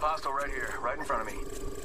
Hostile right here, right in front of me.